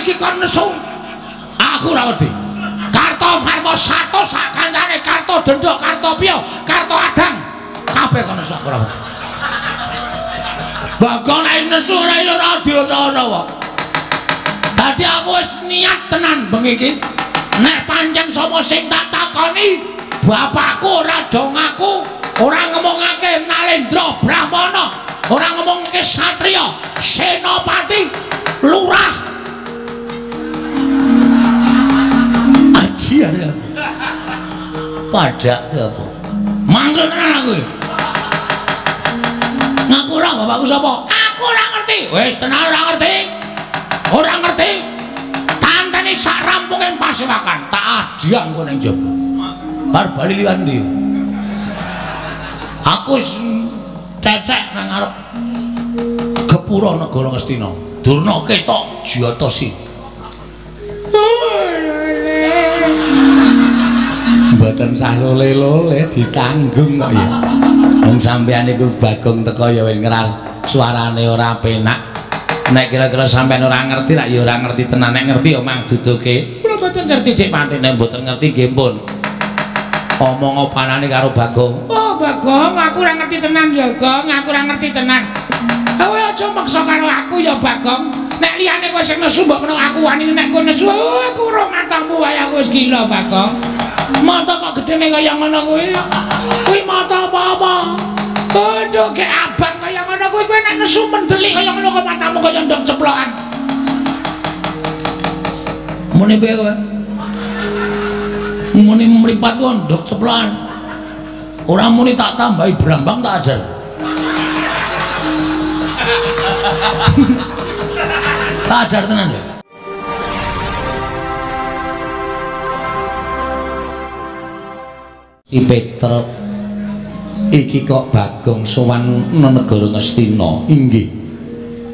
iki kon nesu. Aku ora wedi. Karto marmo satu sak kancane karto dendok karto piyo karto adang kabeh kon nesu ora wedi. Bagong nek nesu ora iso ora dirasa-rasa. Dadi aku wis niat tenan bengi iki. Nek pancen sapa sing tak takoni, bapakku ora dong aku, ora ngomongake Nalendra Brahmana, ora ngomongake Satriya, Senopati, Lurah. Aji ya. Padak ke apa? Mangkel tenan aku. Ngaku ora bapakku sapa? Aku ora ngerti. Wis tenan ora ngerti. Ora ngerti. Tanteni sak rampunging pasewakan tak adiang kowe ning jaba. Bar bali liwat ndi? Aku cecek nang ngarep Gepura negara Ngastina. Durna ketok Jatasi. Mboten sah lole-lole ditanggung kok ya. Wong sampean iku Bagong teko ya wis ngeras suarane ora penak. Nek kira-kira sampean ora ngerti rak ya ora ngerti tenan nek ngerti ya mang duduke. Kula mboten ngerti dik patine mboten ngerti nggih pun. Omong opanane karo Bagong. Oh Bagong, aku ora ngerti tenan ya, Gong. Aku ora ngerti tenan. Kowe aja maksa karo aku ya, Bagong. Nek liyane kowe sing nesu mbok aku wani nek kowe nesu, oh, aku ora matamu wae aku wis gila, Bagong. Mata kok gedene kaya ngono kuwi. Kuwi mata apa-apa? Aduh, ke abang kaya ngono kuwi kowe nek nesu mendelik kaya ngono kok matamu kaya ndok ceplokan. Muni piye kowe? Muni mripat kok ndok ceplokan. Ora muni tak tambahi brambang tak ajar. tak ajar tenan ya. Si Petruk iki kok Bagong sowan nang negara Ngastina. Inggih.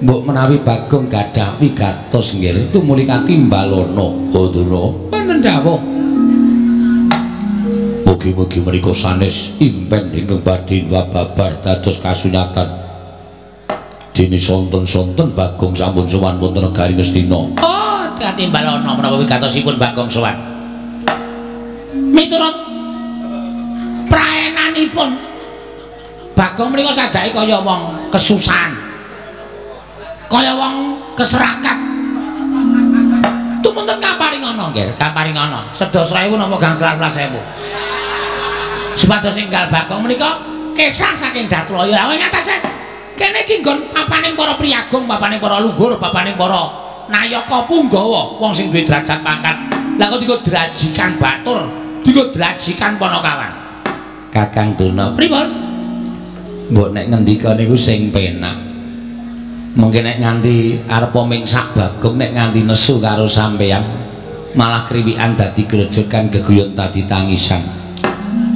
Mbok menawi Bagong gadah wigatos nggih tumuli katimbalana Bandara. Wonten dawuh. Mugi-mugi menika sanes impen ingkang badhe babar dados kasunyatan. Dene sonten-sonten Bagong sampun sowan wonten negari Ngastina. Oh, katimbalana menawa wigatosipun Bagong sowan. Miturut praenanipun Bagong mriku sajake kaya wong kesusahan. Kaya wong keserakat. Tumunten kaparingana nggih, kaparingana. Sedasa ewu napa gangsal welas ewu. Supados enggal Bagong menika kesah saking Datraya. Lah ing atase kene iki nggon papaning para priyagung, papaning para luhur, papaning para nayaka punggawa, wong sing duwe derajat pangkat. Lah kok digo drajikan batur, digo drajikan panakawan. Kakang Tuna. Pripun? Mbok nek ngendika niku sing penak. Mungkin nek nganti arep mingsak Bagong nek nganti nesu karo sampeyan malah kriwikan dadi grejekan geguyon tadi tangisan.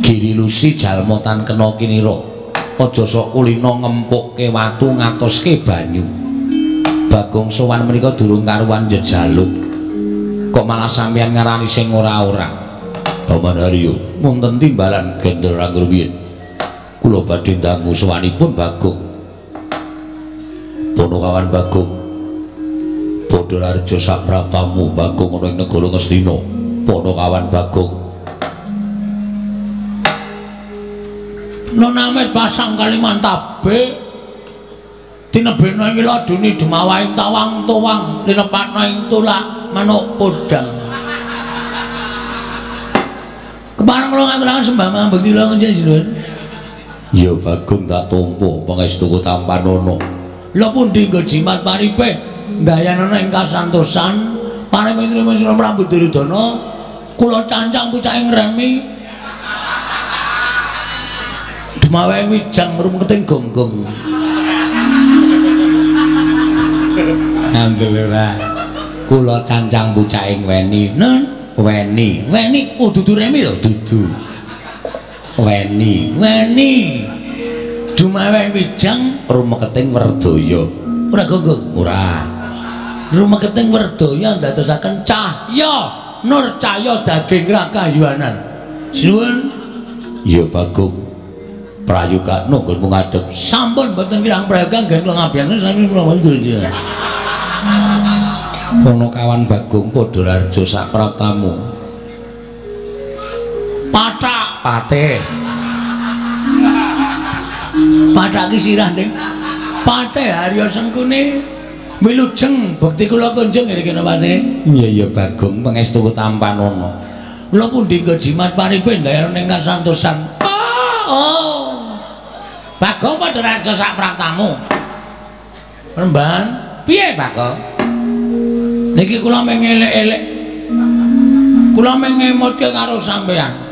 Giri lusi jalma tan kena kinira. Aja sok kulina ngempukke watu ngatoske banyu. Bagong sowan menika durung karuan jejaluk. Kok malah sampeyan ngarani sing ora-ora. Paman Haryo, wonten timbalan gendel ranggur biyen. Kula badhe dangu sowanipun Bagong. Ponokawan Bagong. Padha Arjo sak praptamu Bagong ana ing negara Ngastina. Ponokawan Bagong. Nonamet pasang Kalimantan B. Tinebena ing ladune demawaing tawang tuwang linepatna ing tulak manuk podang. Keparang kula ngaturaken sembah mambekti kula njenengan. Ya Bagong tak tampa pangestuku tampanono. Lha pundi nggo jimat paripe? Dayanana ing kasantosan paremitri mesra rambut Duryudana kula cancang pucaking remi. Demawe wijang rumketing gonggong. Alhamdulillah. Kula cancang pucaking weni. Nun, weni. Weni oh dudu remi lho, dudu. weni. Weni. Dumawe wijang rumeketing werdaya. Ora gonggong ora. Rumeketing werdaya ndadosaken cahya. Nur cahya daging rakayuanan. Sinuwun ya bagong. Prayoga nunggu ngadep sampun mboten kirang prayoga nggih kula ngabiane sami kula mundur Pono kawan Bagong padha larjo sak pratamu. Patak pate. Patak ki sirah ning. Pate Haryo Sengkune. Wilujeng bukti kula kunjung ngene kene pate. Iya iya Bagong pangestu tampan ono. Kula pundi ke jimat paripe ndayar ning kasantosan. Oh. oh. Bagong padha larjo sak pratamu. Remban, piye Bagong? Niki kula mengelek-elek. Kula mengemutke karo sampean.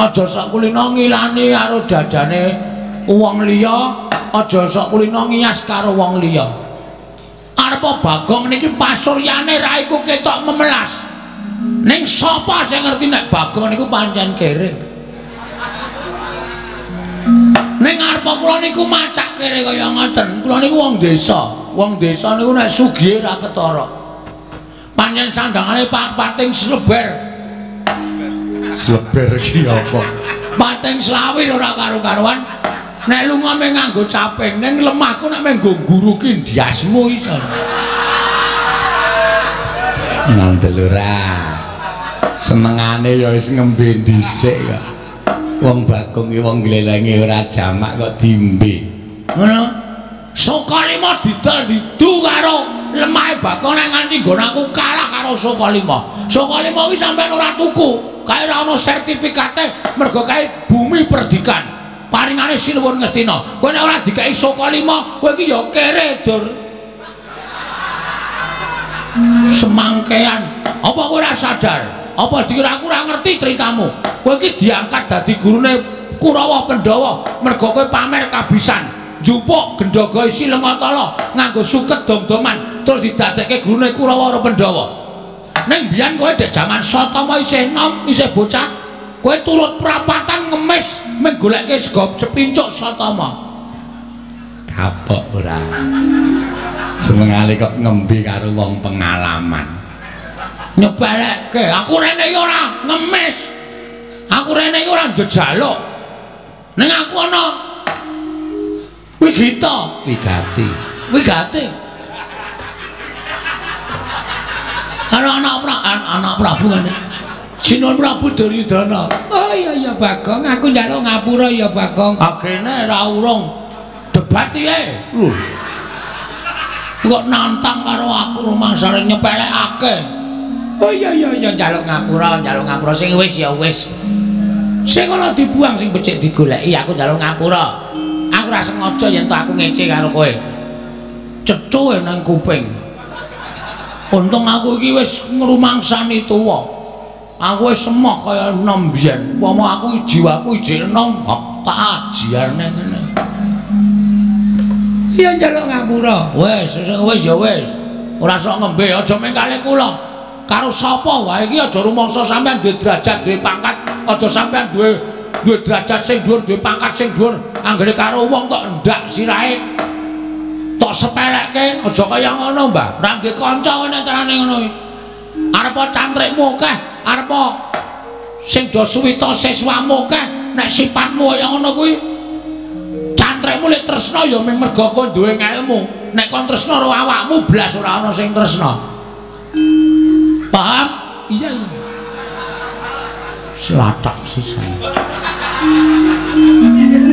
Aja sok kulino ngilani karo dadane wong liya, aja sok kulino ngias karo wong liya. Arep Bagong niki pasuryane ra iku ketok memelas. Ning sapa sing ngerti nek Bagong niku pancen kere? Ning arep kula niku macak kere kaya ngoten. Kula niku wong desa. Wong desa niku nek sugih ra ketara. Panjen sandangane Pak Pating Sleber. Sleber iki apa? Pating Slawi ora karo-karuan. Nek lunga meng nganggo caping, ning lemahku nek meng nggo guru ki ndiasmu iso. Ngandel ora. Senengane ya wis ngembe dhisik kok. Wong Bagong iki wong glelengi ora jamak kok dimbe. Ngono. Sokalima didol didu karo lemahe bakal nek nganti aku kalah karo Soko Lima. Soko Lima kuwi sampean ora tuku. Kae ora ana sertifikate mergo kae bumi perdikan. Paringane Sinuwun Ngastina. Kowe nek ora dikai Soko Lima, kowe iki ya kere, Dur. Semangkean. Apa kowe ora sadar? Apa dikira aku ora ngerti ceritamu? Kowe iki diangkat dadi gurune Kurawa Pandhawa mergo kowe pamer kabisan. Jupuk gendhaga isi lengatala nganggo suket dom-doman terus didadekke gurune Kurawa karo Pandhawa. Ning biyen kowe dek jaman Satama isih nom, isih bocah, kowe turut prapatan ngemis menggoleke sego sepincuk Satama. Kapok ora. Senengane kok ngembe karo wong pengalaman. Nyebalekke, aku rene iki ora ngemis. Aku rene iki ora njejaluk. Ning aku ana wigita, wigati. Wigati. anak-anak pra anak Prabu ngene. Sinuwun Prabu Duryudana. Oh iya iya Bagong, aku njaluk ngapura ya Bagong. Agene ra urung debat iki. Lho. Kok nantang karo aku rumangsane nyepelekake. Oh iya iya iya njaluk ngapura, njaluk ngapura sing wis ya wis. Sing ana dibuang sing becik digoleki aku njaluk ngapura. Aku ra sengaja yen aku ngece karo kowe. Cecuke nang kuping. Untung aku iki wis ngrumangsani tuwa. Aku wis semok kaya enom biyen. Upama aku jiwaku ijek enom, tak ajiane ngene. Iya njaluk ngapura. Wis, wis ya wis. Ora sok ngembe aja mengkale kula. Karo sapa wae iki aja rumangsa sampean duwe derajat, duwe pangkat, aja sampean duwe duwe derajat sing dhuwur, duwe pangkat sing dhuwur. Anggere karo wong kok ndak sirahe. Tok sepelekke aja kaya ngono mbah. Ra ndek kanca nek carane ngono arep cantrikmu akeh arep sing do suwita siswamu akeh nek sifatmu kaya ngono kuwi. Cantrikmu lek tresna ya mung mergo kowe duwe ilmu nek kon tresna karo awakmu blas ora ana sing tresna. Paham? Iya iya selatak sisan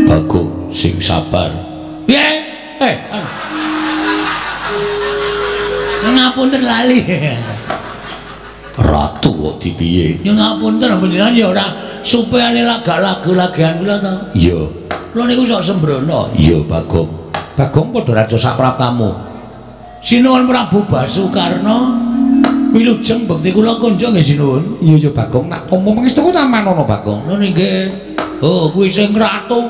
bagus sing sabar. Piye? Eh ngapunten lali. Ratu kok dipiye? Ya ngapunten panjenengan ya ora supaya laga-lagu-lagian kula to. Iya. Kula niku sok sembrono. Iya bagong. Bagong padha raja sapratamu sinuwun prabu basukarna wilujeng bekti kula kunjung nggih sinuwun iya ya bagong nak omong pangestu taman ana bagong lho nggih oh kuwi sing ratu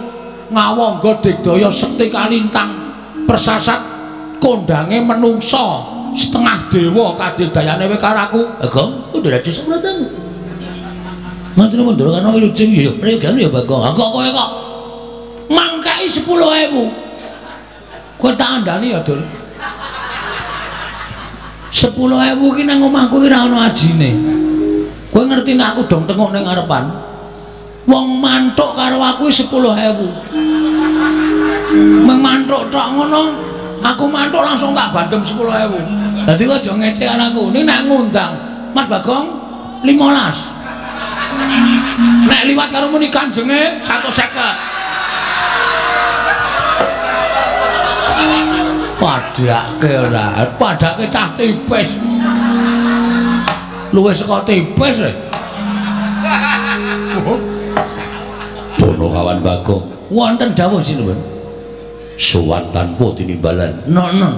ngawangga digdaya sekti kalintang persasat kondange menungsa setengah dewa kadidayane kowe karo aku. Agong, udah raja sapratamu. Mantri mundur kan wilujeng ya, prayogan ya Bagong. Agong kowe kok mangkai 10.000. Kowe tak andani ya, Dul. 10.000 ki nang omahku ki ora ana ajine. Kowe ngerti nek aku dong tengok ning ngarepan. Wong mantuk karo aku 10.000. Meng mantuk tok ngono Aku mantuk langsung tak bandem 10.000. Dadi kok aja ngecek anakku. Ning nek ngundang Mas Bagong 15. Nek liwat karo muni kanjenge 150. Padake ora, padake cah tipis. Luwih saka tipis. E. Bono kawan Bagong. Wonten dawuh sinuwun. Sowan tanpa tinimbalan. Nono.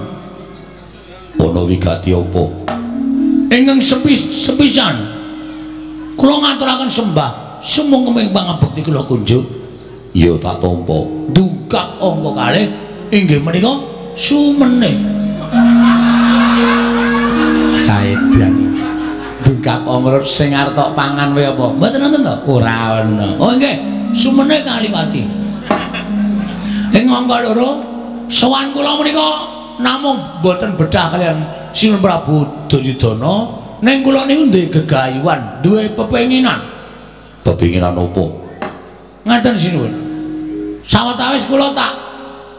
Ana wigati apa? Ingkang sepis sepisan. Kula ngaturaken sembah sumung keming pangabekti kula kunjuk. Ya tak tampa. Dungkap angka kalih inggih menika sumene. Caedan. Dungkap angka sing arep tok pangan wae apa? Mboten wonten to? Ora ana. Oh nggih, sumene kaliwati. Ing angka loro sowan kula menika namung boten bedah kalian Sinun Prabu Duryudana ning kula niku duwe gegayuhan, duwe pepenginan. Pepinginan apa? Ngaten sinuwun. Sawetawis kula tak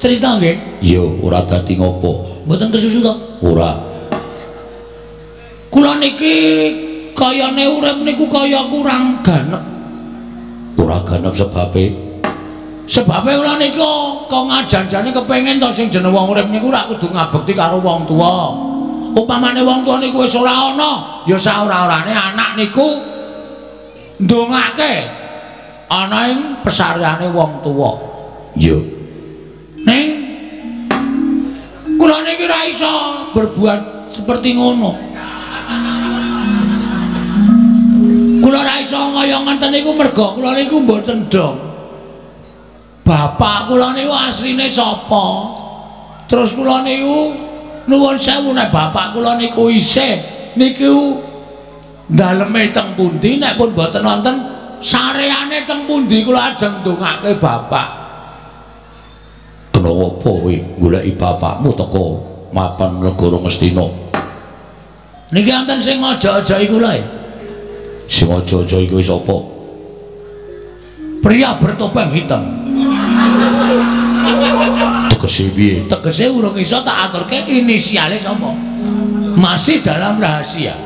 crita nggih. Ya ora dadi ngopo. Mboten kesusu to? Ora. Kula niki kayane urip niku kaya kurang ganep. Ora ganep sebabe Sebabe kula niku kok ngajanjane kepengin to sing jeneng wong urip niku ora kudu ngabekti karo wong tuwa. Upamane wong tuwa niku wis ora ana, ya saora-orane anak niku ndongake ana ing pesaryane wong tuwa. Ya. Ning kula niki ora iso berbuat seperti ngono. Kula ora iso kaya ngenten niku merga kula niku mboten dong. Bapak kula niku asline sapa? Terus kula niku nuwun sewu nek bapak kula niku isih niku daleme teng pundi nek pun mboten wonten sareane teng pundi kula ajeng ndongake bapak. Kenapa kowe goleki bapakmu teko mapan negara Ngastina? Niki wonten sing aja-aja iku lho. Sing aja-aja iku sapa? Pria bertopeng hitam. Tegese piye? Tegese urung iso tak aturke inisiale sapa. Masih dalam rahasia.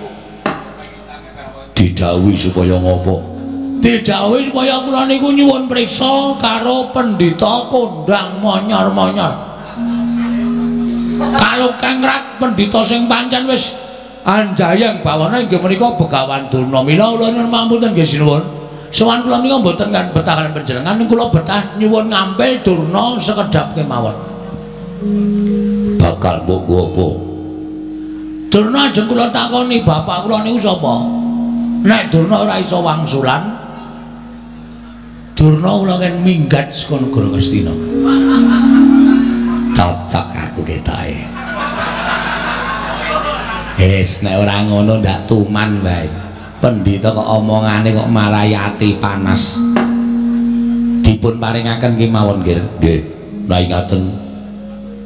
Didhawuhi supaya ngopo? Didhawuhi supaya kula niku nyuwun priksa karo pendhita kondang monyor-monyor. Kalau kengrat pendhita sing pancen wis anjayang bawana inggih menika Begawan Durna. Mila kula nyuwun mampunten nggih sinuwun. Sowan kula menika mboten kan betah kalian panjenengan kula betah nyuwun ngambil Durna sekedap kemawon. Bakal mbok apa? Durna ajeng kula takoni bapak kula niku sapa? Nek Durna ora iso wangsulan, Durna kula kan minggat saka negara Ngastina. Cocok aku ketae. Wis nek ora ngono ndak tuman wae. Pendhita kok omongane kok marayati panas. Dipun paringaken kemawon nggih. Nggih. Nai ngaten.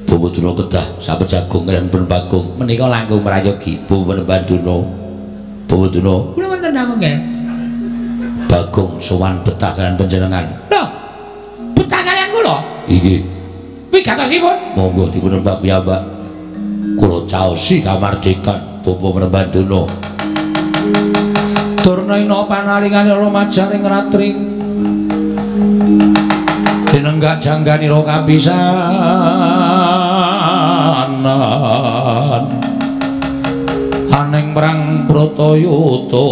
Bobotuna kedah sampun jagung lan pun bagung menika langkung merayogi Banduna. Bobotuna Kula wonten namung nggih. Bagong sowan betah kalian panjenengan. Lho. Betah kalian kula? Inggih. Wigatosipun? Monggo dipun mbak piyambak. Kula caosi kamardikan Bobo Prembanduna. Durnaina panaringane lumajar ing ratri. Dinenggak jangganira kapisanan. Perang Bratayuda.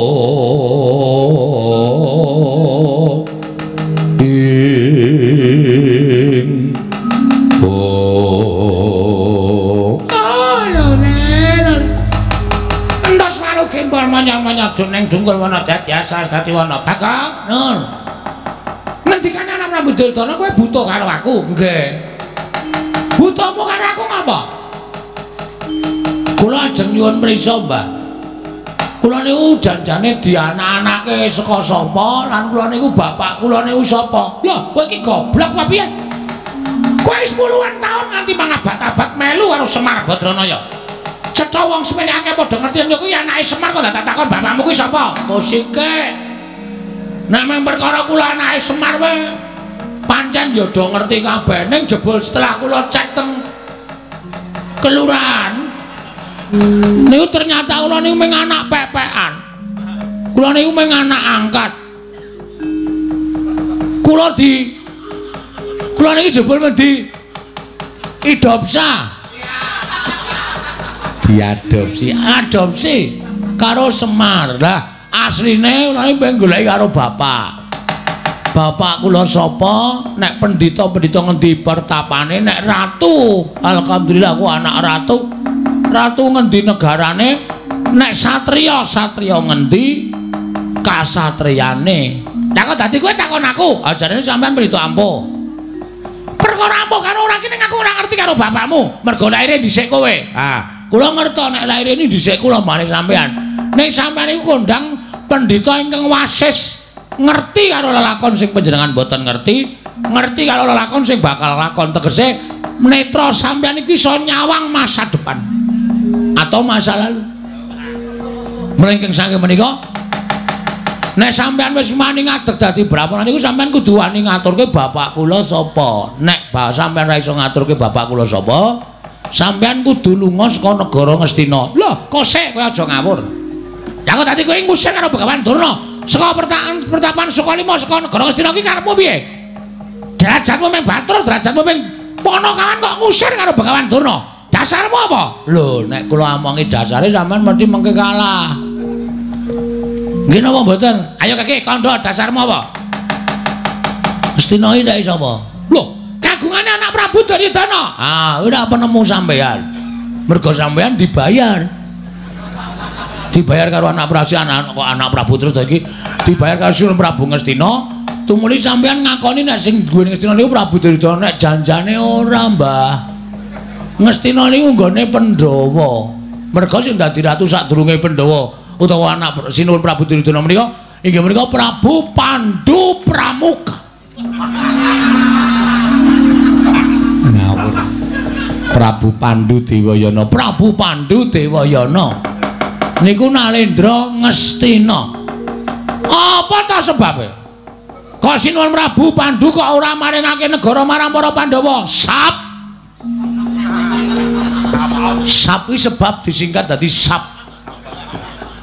Ing manyang-manyang ning dungkul wana dadi asas dadi wana. Bagong, nun. Ngendikane anak Prabu Duryudana kowe buta karo aku? Nggih. Butamu karo aku ngapa? Kula ajeng nyuwun prisa, Mbah. Kula niku janjane dianak-anake saka sapa lan kula niku bapak kula niku sapa? Lho, kowe iki goblok apa piye? Kowe wis puluhan taun nganti mangabat-abat melu karo Semar Badranaya. Cetha wong semene akeh padha ngerti yen kuwi anake Semar kok tak takon bapakmu kuwi sapa? Musike. Nek mung perkara kula anake Semar wae pancen ya do ngerti kabeh ning jebul setelah kula cek teng kelurahan. Niku ternyata kula niku mung anak pepekan. Kula niku mung anak angkat. Kula di Kula niki jebul mendi idopsa. Diadopsi. Adopsi karo Semar. Lah asline kula niki goleki karo bapak. Bapak kula sapa? Nek pendhita-pendhita ngendi pertapane nek ratu. Alhamdulillah aku anak ratu. Ratu ngendi negarane? Nek satriya, satriya ngendi? Kasatriyane. Lah kok dadi kowe takon aku? Ajarane sampean pendhita ampuh. perkara apa karo ora kene aku ora ngerti karo bapakmu mergo laire dhisik kowe ah kula ngerti nek laire ini dhisik kula mari sampean nek sampean iku kondang pendhita ingkang wasis ngerti karo lelakon sing panjenengan boten ngerti ngerti karo lelakon sing bakal lakon tegese netra sampean iki iso nyawang masa depan atau masa lalu mlengking saking menika Nek sampean wis mani ngadeg dadi brahmana niku sampean kudu wani ngaturke bapak kula sapa. Nek ba sampean ora iso ngaturke bapak kula sapa, sampean kudu lunga saka negara Ngastina. Lho, kok sik kowe aja ngawur. Ya kok dadi kowe ngusir karo Begawan Durna. Saka pertapan pertapan Sukalima saka negara Ngastina iki karepmu piye? Derajatmu mung batur, derajatmu mung ponokawan kok ngusir karo Begawan Durna. Dasarmu apa? Lho, nek kula omongi dasare sampean mesti mengke kalah. Nggih napa mboten? Ayo kakek kandha dasarmu apa? Iki ndak sapa? Lho, kagungane anak Prabu Duryudana. Ah, ora penemu sampean. Mergo sampean dibayar. Dibayar karo anak Prabu anak kok anak Prabu terus iki dibayar karo Sunan Prabu Ngastina. Tumuli sampean ngakoni nek sing duwe Ngastina niku Prabu Duryudana nek janjane ora, Mbah. Ngastina niku nggone Pandhawa. Mergo sing dadi ratu sadurunge Pandhawa utawa anak Sinuwun Prabu Duryudana menika inggih menika Prabu Pandu Pramuka. Ngawur. Prabu Pandu Dewayana, Prabu Pandu Dewayana. Niku Nalendra Ngastina. Apa ta sebabe? Kok Sinuwun Prabu Pandu kok ora maringake negara marang para Pandhawa? Sap. Sap sebab disingkat dadi Sap.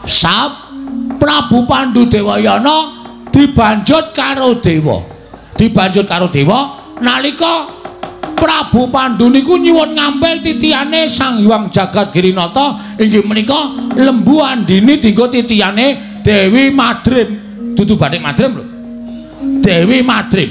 Sap Prabu Pandu Dewayana dibanjut karo dewa. Dibanjut karo dewa nalika Prabu Pandu niku nyuwun ngampil titiane Sang Hyang Jagat Girinata inggih menika lembu andini dinggo titiane Dewi Madrim. Dudu batik Madrim lho. Dewi Madrim.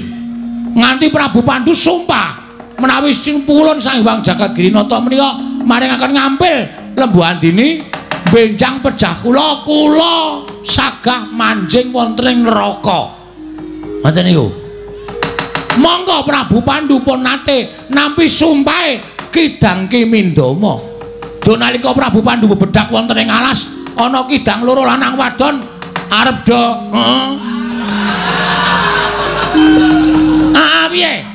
Nganti Prabu Pandu sumpah menawi sing pulun Sang Hyang Jagat Girinata menika maringaken ngampil lembu andini benjang pejah kula kula sagah manjing wonten ing neraka. Ngoten niku. Monggo Prabu Pandu pun nate nampi sumpahe Kidang Kimindama. Do nalika Prabu Pandu bebedak wonten ing alas ana kidang loro lanang wadon arep do heeh. Ah piye?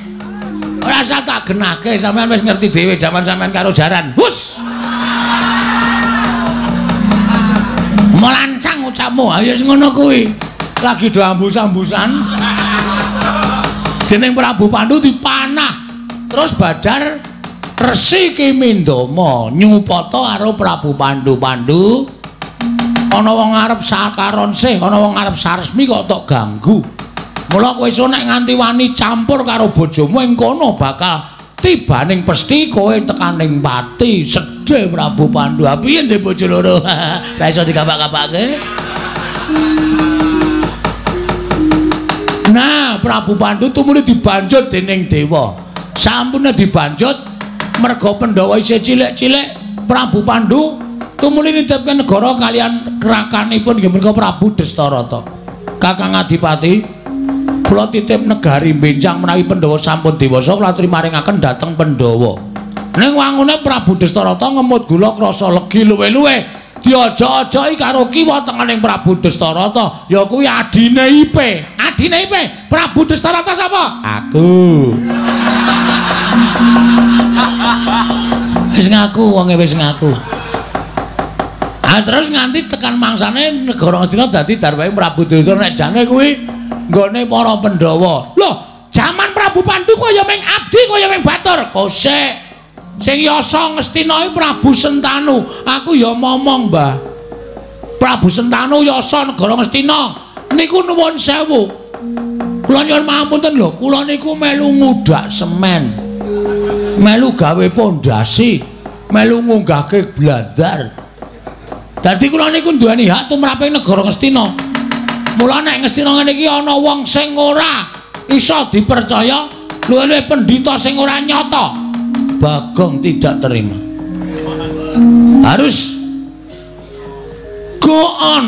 Ora usah tak genake sampean wis ngerti dhewe jaman sampean karo jaran. Hus. melancang ucapmu. Ayo sing ngono kuwi. Lagi do ambus-ambusan. Jeneng Prabu Pandu dipanah. Terus badar Resi Kimindama nyupata karo Prabu Pandu Pandu ana wong arep sakaron sih ana wong arep saresmi kok tok ganggu mula kowe iso nek nganti wani campur karo bojomu ing kono bakal tibaning pesti kowe tekaning pati gedhe Prabu Pandu. Piye ndek bojo loro? Lah iso digapak-gapake. Nah, Prabu Pandu tumuli dibanjut dening dewa. Sampune dibanjut merga Pandhawa isih cilik-cilik, Prabu Pandu tumuli nitipke negara kalian rakanipun nggih menika Prabu Destarata. Kakang Adipati, kula titip negari benjang menawi Pandhawa sampun dewasa kula trimaringaken dhateng Pandhawa. Ning wangune Prabu Destarata ngemut gula krasa legi luwe-luwe diojo-ojoki karo kiwa tengening Prabu Destarata ya kuwi adine Ipe. Adine Ipe, Prabu Destarata sapa? Aku. Wis ngaku wonge wis ngaku. Ah terus nganti tekan mangsane negara Ngastina dadi darwahe Prabu Destarata nek jane kuwi nggone para Pandhawa. Loh, jaman Prabu Pandu kaya ming abdi kaya ming batur. Kosek Sing yasa Ngastina iki Prabu Sentanu. Aku ya momong, Mbah. Prabu Sentanu yasa negara Ngastina. Niku nuwun sewu. Kula nyuwun pangapunten lho, kula niku melu ngudak semen. Melu gawe pondasi, melu ngunggahke blandar. Dadi kula niku duweni hak tumraping negara Ngastina. Mula nek Ngastina ngene iki ana wong sing ora iso dipercaya, luwih-luwih pendhita sing ora nyata. Bagong tidak terima. Harus go on.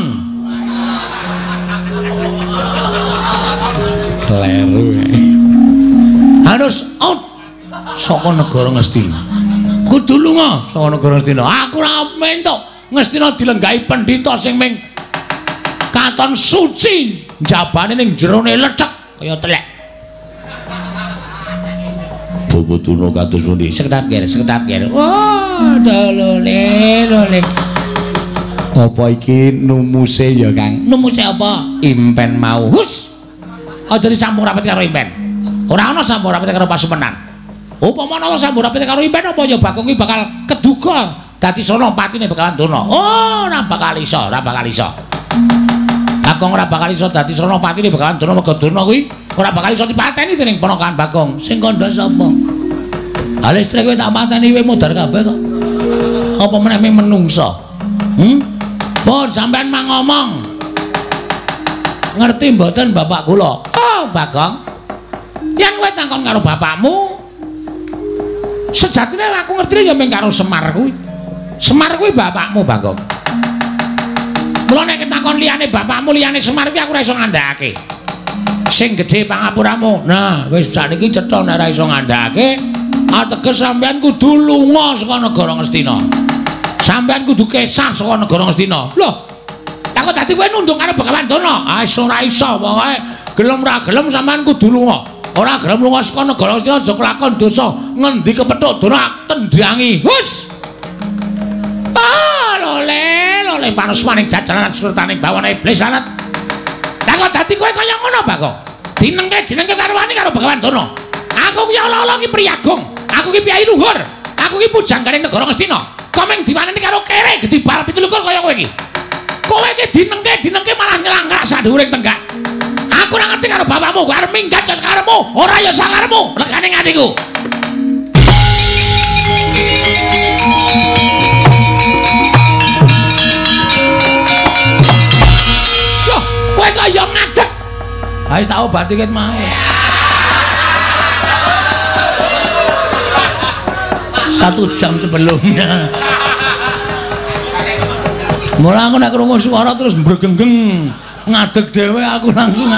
Kleru. Harus out saka negara Ngastina. Kudu lunga saka negara Ngastina. Aku ora mentuk Ngastina dilenggahi pendhita sing ming katon suci jabane ning jerone lecek kaya telek. Bobotuna kados pundi? Sekedap kir, sekedap kir. Wah, dolole, lole. Apa iki numuse ya, Kang? Numuse apa? Impen mau. Hus. Aja disambung rapet karo impen. Ora ana sambung rapet karo pasumenan. Upama ana sambung rapet karo impen apa ya Bagong iki bakal keduga dadi sono patine bakalan dono. Oh, ora bakal iso, ora bakal iso. Bagong ora bakal iso dadi sono patine bakalan mergo dono kuwi ora bakal iso dipateni dening ponakan Bagong. Sing kandha sapa? Ha listrik kowe tak pateni kowe modar kabeh kok. Apa meneh menungso? Hm? Pun sampean mang ngomong. Ngerti mboten bapak kula? Oh, Bagong. Yen kowe takon karo bapakmu, sejatine aku ngerti ya mung karo Semar kuwi. Semar kuwi bapakmu, Bagong. Mula nek ketakon liyane bapakmu liyane Semar kuwi aku ora iso ngandhakake. Sing gedhe pangapuramu. Nah, wis sakniki cetha nek ora iso ngandhakake, ateges sampean kudu lunga saka negara Ngastina. Sampean kudu kesah saka negara Ngastina. Loh. Lah kok dadi kowe nunduk karo Begawan Dana? Ah, wis ora iso pokoke. Gelem ora gelem sampean kudu lunga. Ora gelem lunga saka negara Ngastina aja kelakon dosa. Ngendi kepethuk Dana tendrangi. Hus. Ah, lole, lole panas maning jajalan surtaning bawana iblis lanat. Lah kok dadi kowe kaya ngono, Bagong? Dinengke dinengke karo wani karo Begawan Dana. Aku ki ala-ala ki priyagung. Aku ki piyai luhur. Aku ki pujangganing negara Ngastina. Komeng diwaneni karo kere gedhi bal 17 kaya kowe iki. Kowe iki dinengke dinengke malah nyelangkak sadhuwuring tenggak. Aku ora ngerti karo bapakmu, arep minggat jos karepmu, ora ya sakarepmu, legane atiku. Kaya ngadeg. Ha wis tak obati ket mae. Satu jam sebelumnya. Mula aku nek krungu swara terus mbregenggeng ngadeg dhewe aku langsung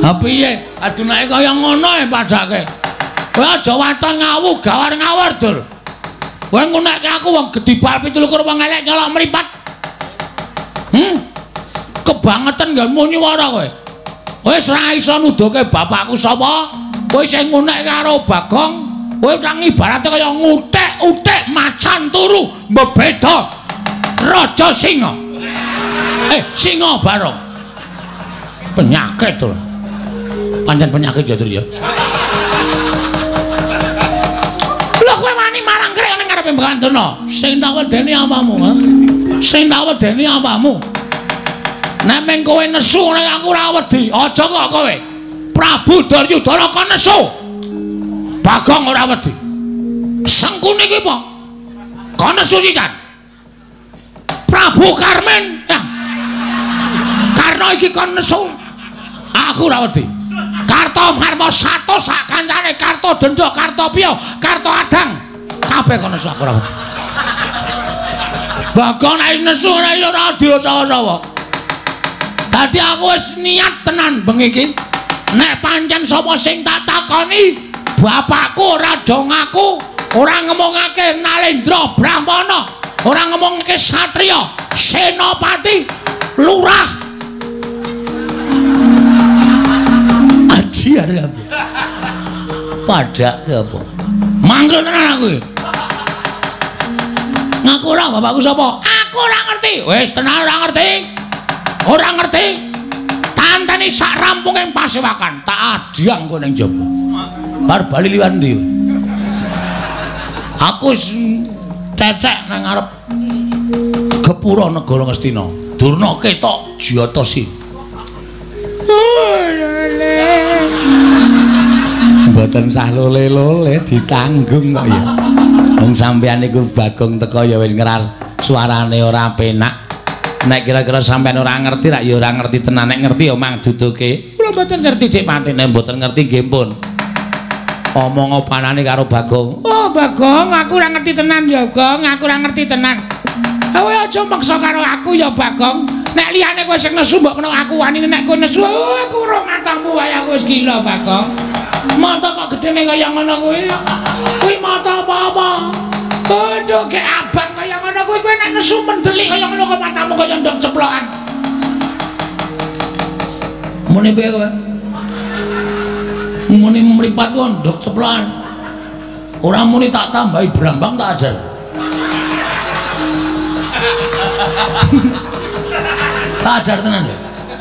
Ha piye? Adunake kaya ngono e padake. Kowe aja waton ngawu gawar-ngawur, Dur. Kowe ngunekke aku wong gedhi bal 17 wong elek nyolok mripat. Hmm? Kebangetan nggonmu nyuwara kowe. Kowe wis ora iso nuduhke bapakku sapa? Kowe sing ngunek karo Bagong, kowe ora ibarate kaya ngutek-utek macan turu mbebeda Raja Singa. Eh, singa barong. Penyakit to. Pancen penyakit ya, Dur ya. Lho kowe wani marang krek ning ngarepe Mbantuna. Sing tak wedeni apamu, ha? Sing tak wedeni apamu? Nek meng kowe nesu nek aku ora wedi, aja kok kowe. Prabu Daryudana kok nesu. Bagong ora wedi. Sengkune iki apa? Kok nesu sisan? Prabu Karmen. Ya. Karna iki kon nesu. Aku ora wedi. Karto Marmo Sato sak kancane Karto Denda, Karto Piyo, Karto Adang. Kabeh kon nesu aku ora wedi. Bagong nek nesu ora iso ora diosawa-sawa. Dadi aku wis niat tenan bengi iki. Nek pancen sapa sing tak takoni, bapakku ora do ngaku, ora ngomongake Nalendra Brahmana, ora ngomongake satriya, senopati, lurah. Aji arep apa? Padak ke apa? Manggil tenan aku. Ngaku ora bapakku sapa? Aku ora ngerti. Wis tenan ora ngerti. Ora ngerti. Tanteni sak rampunging pasewakan, tak adiang kowe ning jaba. Bar bali liwat ndi? Aku cecek nang ngarep Gepura negara Ngastina. Durna ketok Jyatasi. Mboten sah lole-lole ditanggung kok ya. Wong sampeyan iku Bagong teko ya wis ngeras suarane ora penak. Nek kira-kira sampeyan ora ngerti rak ya ora ngerti tenan nek ngerti ya mang duduke. Kula mboten ngerti Dik Patine mboten ngerti nggih pun. Omong opanane karo Bagong. Oh, Bagong, aku ora ngerti tenan ya, Gong. Aku ora ngerti tenan. Kowe aja maksa karo aku ya, Bagong. Nek liyane kowe sing nesu mbok kena aku wani nek kowe nesu, oh, aku ora matamu wae aku wis gila, Bagong. Mata kok gedene kaya ngono kuwi. Kuwi mata apa-apa? Bodoh ke abang kuwi kowe nek nesu mendelik kaya ngono kok matamu kaya ndok ceplokan. Mune piye kowe? Muni mripat kok ndok ceplokan. Ora muni tak tambahi brambang tak ajar. tak ajar tenan ya.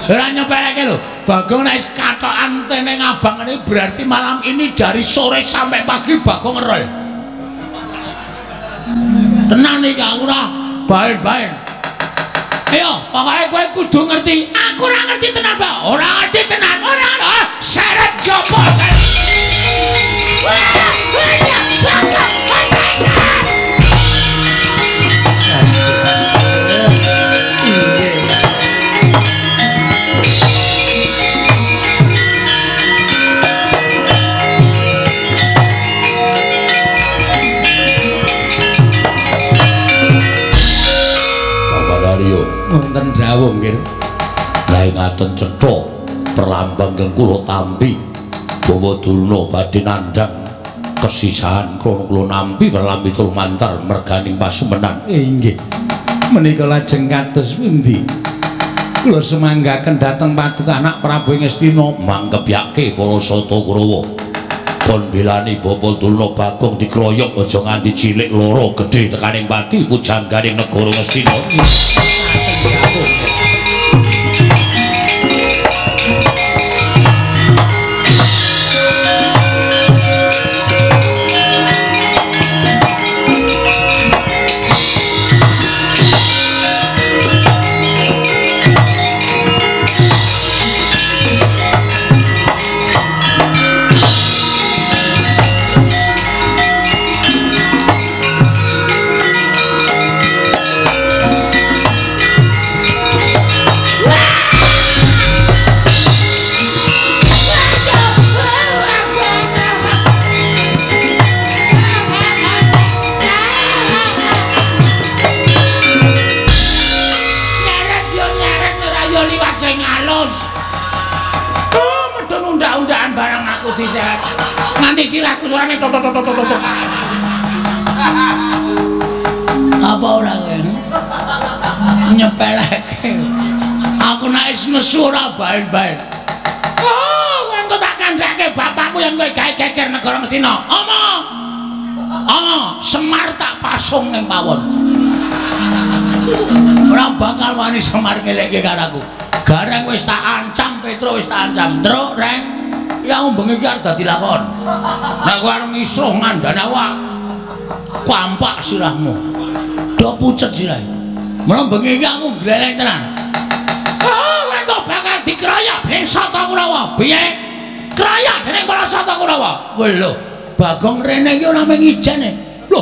Ora nyepeleke lho. Bagong nek katokan teneng abang ini berarti malam ini dari sore sampai pagi Bagong ngerol. Tenan iki aku ora bae-bae. Ayo, pokoknya kowe kudu ngerti. Aku ora ngerti tenan, Pak. Ora ngerti tenan. Ora ora. Seret jopo. Bapak Dawuh nggih. Lah ngaten cetha perlambang kang kula tampi. Bawa Durna badhe nandhang kesisahan krono kula nampi perlambi lumantar merganing pasumenang. Inggih. Menika lajeng kados pundi? Kula semanggaken dhateng paduka anak Prabu Ngastina. mangkebyake para sata Kurawa. Kon bilani Bapak Durna Bagong dikroyok aja nganti cilik loro gedhe tekaning pati pujangganing negara Ngastina. Obrigado. Nyepeleke. Aku nek wis nesu ora bae-bae. Oh, engko tak kandhake bapakmu yang kowe gawe geger negara Ngastina. Omong. Omong, Semar tak pasung ning pawon. Ora bakal wani Semar ngelekke karo aku. Gareng wis tak ancam, Petro wis tak ancam. Truk, Reng. Ya bengi iki arep dadi lakon. Nek kowe arep ngisuh ngandhane awak, Kampak sirahmu. Do pucet sirahe. Mula bengi iki aku gleleng tenan. Oh, kowe engko bakal dikeroyok dening Sata Kurawa. Piye? Keroyok dening para Sata Kurawa. Lho, Bagong rene iki ora mung ijene. Lho,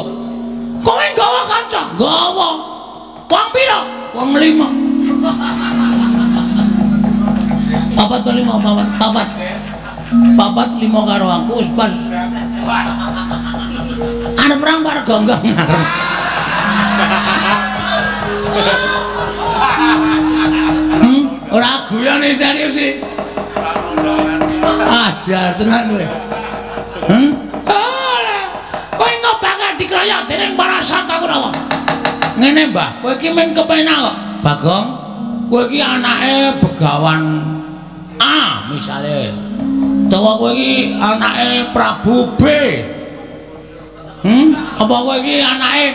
kowe nggawa kanca? Gawa Wong pira? wong lima. Papat to lima, papat, papat. Papat lima karo aku wis pas. Arep perang par gonggong. Ora guyone serius sih. Ajar tenan kowe. Hmm? Ora. Kowe engko bakal dikeroyok dening para Sata Kurawa. Ngene, Mbah, kowe iki men kepenak kok. Bagong, kowe iki anake Begawan A misale. Utawa kowe iki anake Prabu B. Hmm? Apa kowe iki anake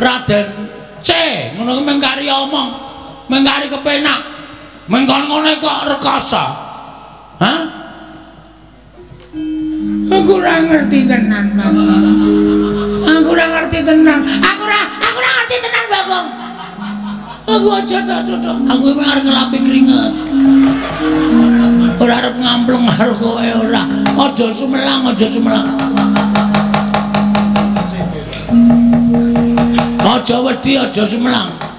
Raden C? Ngono ki mengkari omong, mengkari kepenak. Mengkon ngene kok rekoso. Hah? Aku ora ngerti tenan, Mas. Aku ora ngerti tenan. Aku ora aku ora ngerti tenan, Bagong. Aku aja tak dodok. Aku iki arep ngelapi keringet. Ora arep ngamplung karo kowe ora. Aja sumelang, aja sumelang. Aja wedi, aja sumelang.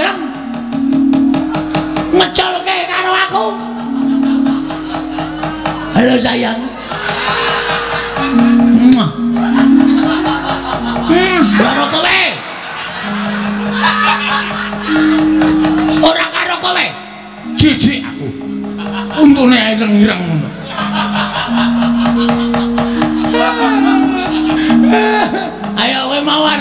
Gelem ngecolke karo aku. Halo sayang. Karo kowe. Ora karo kowe. Jijik aku. Untune ireng ngono. Ayo kowe mawar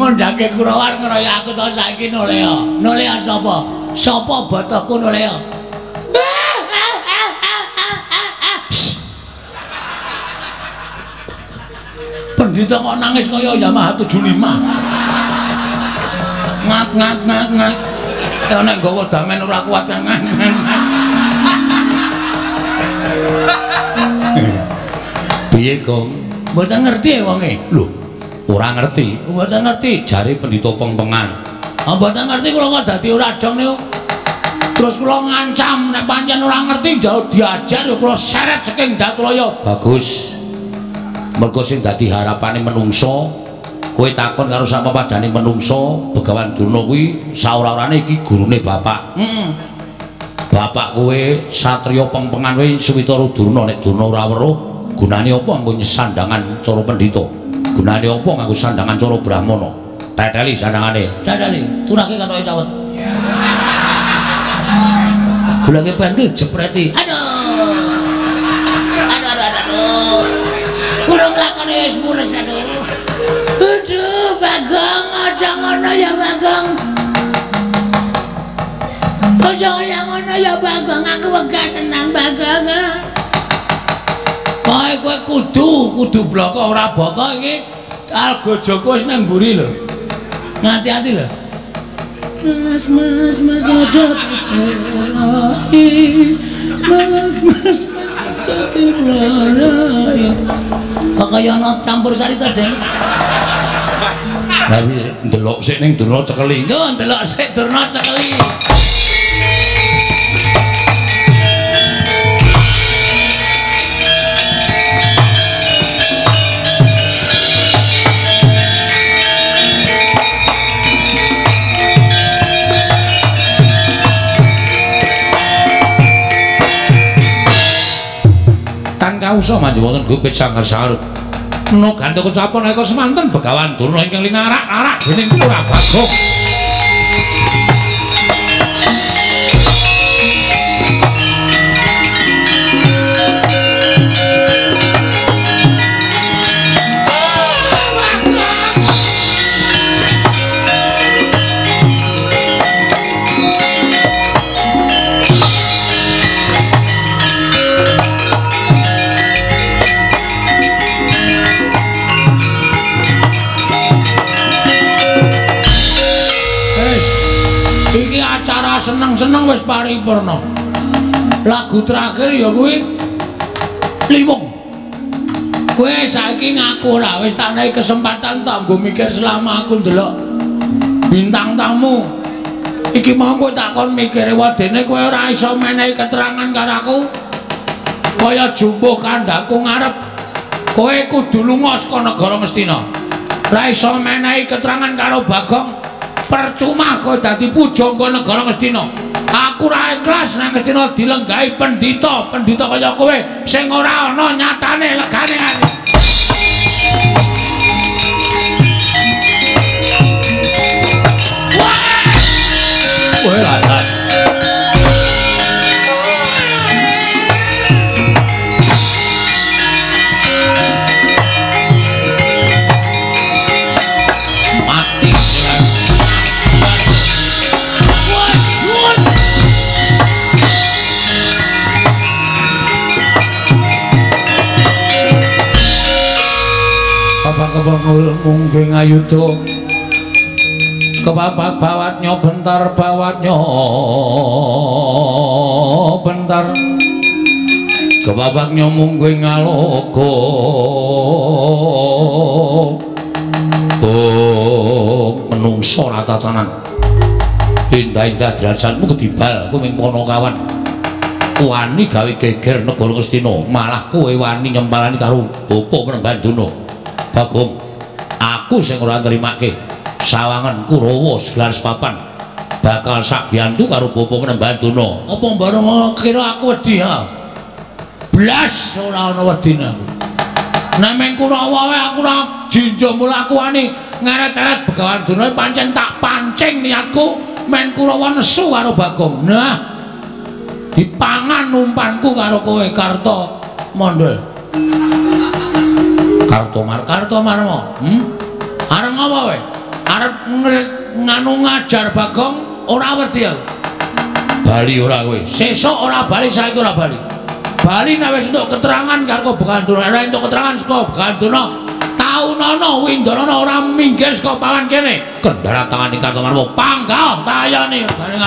ngundake Kurawar ngeroyok aku to saiki Noleo. Noleo sapa? Sapa botoku Noleo? Pendhita kok nangis kaya Yamaha 75. Ngat ngat ngat ngat. Ya nek nggawa damen ora kuat kan. Piye, Gong? Mboten ngerti wonge. Lho, ora ngerti. Mboten ngerti. Jare pendhita pengpengan. Ah mboten ngerti kula kok dadi ora dong niku. Terus kula ngancam nek pancen ora ngerti jauh diajar ya kula seret saking Datraya. Bagus. Mergo sing dadi harapane menungso, kowe takon karo sapa padane menungso, Begawan Durna kuwi saora-orane iki gurune bapak. Heeh. Bapak kowe satriya pengpengan kowe Suwitara Durna nek Durna ora weruh, gunane apa nggo sandangan cara pendhita? Gunane apa nganggo sandangan cara brahmana? Teteli sandangane. Dadali, turake katoke cawet. Gulake bantu jepreti. Aduh. Aduh aduh aduh. Kurang lakone wis mules aduh. Aduh, Bagong, aja ngono ya Bagong. Aja ngono ya Bagong, aku wegah tenan Bagong. Kowe kowe kudu kudu bloko ora boko iki algojoku wis nang mburi lho. Ngati-ati lho. Mas mas mas diperai. Mas mas mas. Kok kaya ana campur sari to? Lah piye ndelok sik ning Durna cekeli. Yo ndelok sik durna cekeli. Tan kausa manjing wonten gupit sangkar sarut. Menawa ganti kecapan eka semanten Begawan Durna ingkang linarak-arak dening Purabagong. Seneng-seneng wis paripurna. Lagu terakhir ya kuwi Liwung. Kowe saiki ngaku ora wis tak nehi kesempatan tak mikir selama aku ndelok bintang tamu. Iki mau kowe takon mikire wadene kowe ora iso menehi keterangan karo aku. Kaya jumbuh kandhaku ngarep kowe kudu lunga saka negara Mestina. Ora iso menehi keterangan karo Bagong. percuma kowe dadi pujang kowe negara Ngastina. Aku ora ikhlas nang Ngastina dilenggahi pendhita, pendhita kaya kowe sing ora ana nyatane legane ati. Wah! Kowe latar. Mungking ayudo Kebapak bawatnya bentar bawatnya bentar. Kebabak nyomong gue ngalogo. Oh menungso rata tanan indah-indah derajatmu kedibal gue mingpono kawan. Wani gawe geger negara Ngastina malah kowe wani nyempalani karo bapa Prembanduna Bagong aku sing ora nrimake sawangan Kurawa segelar papan bakal sak biantu karo bapa Prembanduna apa bareng kira aku wedi ha blas ora ana wedine nek meng Kurawa wae aku ora jinjo mula aku wani ngaret-aret Begawan Duna pancen tak pancing niatku men Kurawa nesu karo Bagong nah dipangan umpanku karo kowe Karto Mondol. Karto Mar Karto Marmo. Hm? Arep ngopo kowe? Arep nganu ngajar Bagong ora wedi aku. Bali ora kowe. Sesuk ora bali saiki ora bali. Bali nek wis entuk keterangan karo Beganduna, ora entuk keterangan saka Beganduna. Taunono Windarana ora minggir saka pawan kene. Kendara tangani Karto Marmo panggah tayane bareng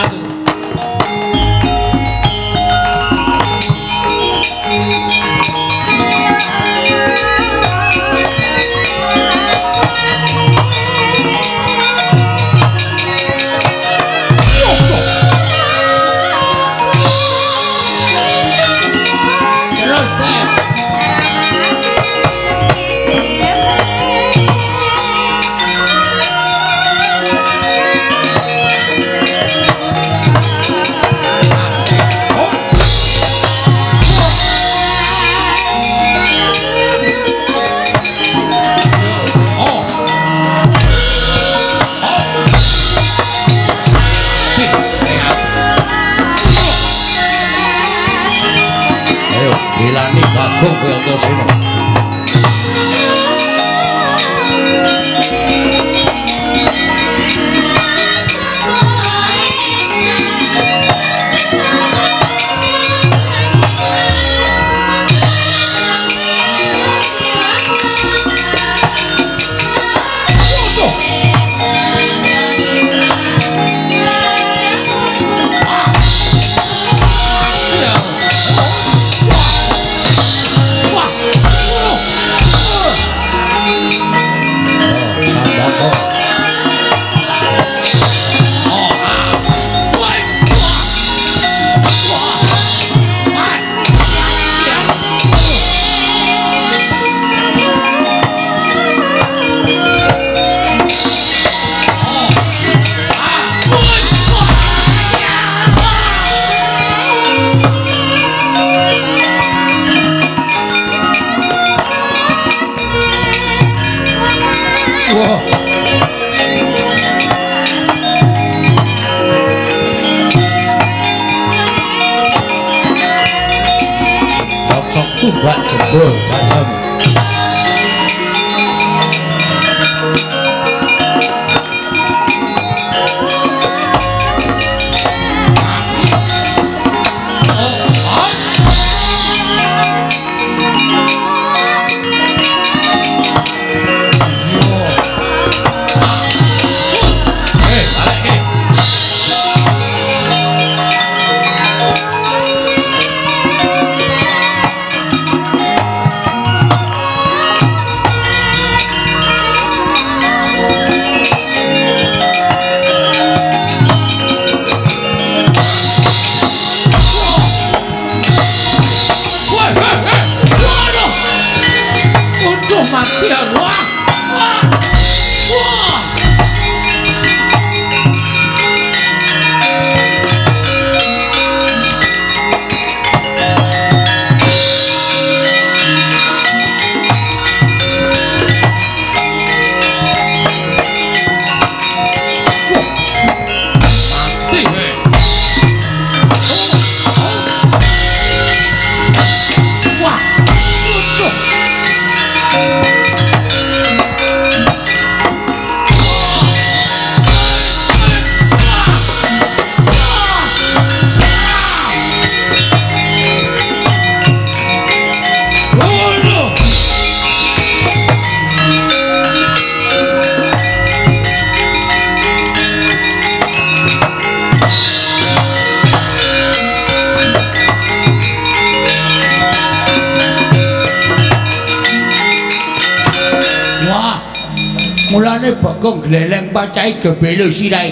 gebelo sirai.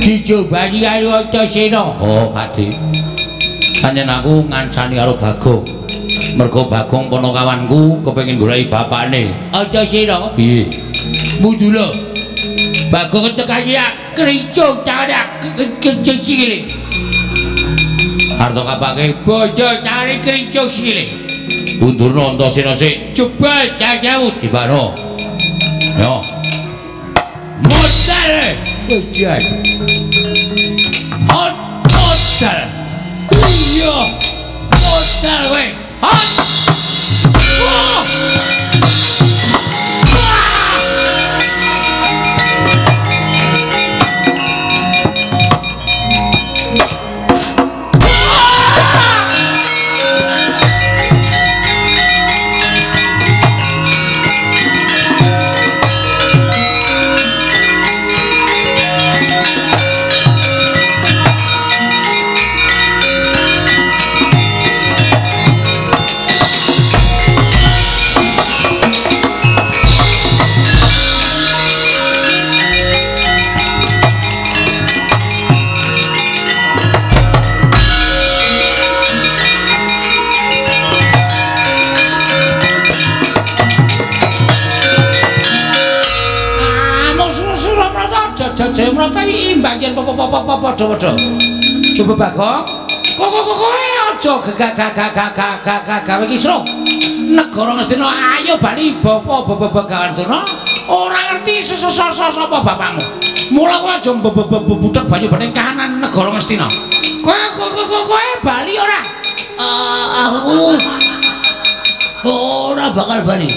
Dicobani karo Antasena. Oh, Pakde. Panjen aku ngancani karo Bagong. Mergo Bagong ponokawanku kepengin goleki bapakne. Antasena, Piye? mudula. Bagong tekani kricung cara kecil sikile. Arto kapake Bojo cari kricung sikile. undurna Antasena sik. Jebal jajau Dibano. Yo. modal. Bojan. Hot modal. Iya. Modal kowe. Hot. Wah. Imbang yen apa-apa padha-padha. Coba Bagong. Kok kok kowe aja gagak-gagak-gagak gawe kisruh. Negara Ngastina ayo bali bapa bebegawan Durna. Ora ngerti sapa sapa bapakmu. Mula kowe aja bebebutek banyu bening kahanan negara Ngastina. Kowe kok kowe bali ora? aku ora bakal bali.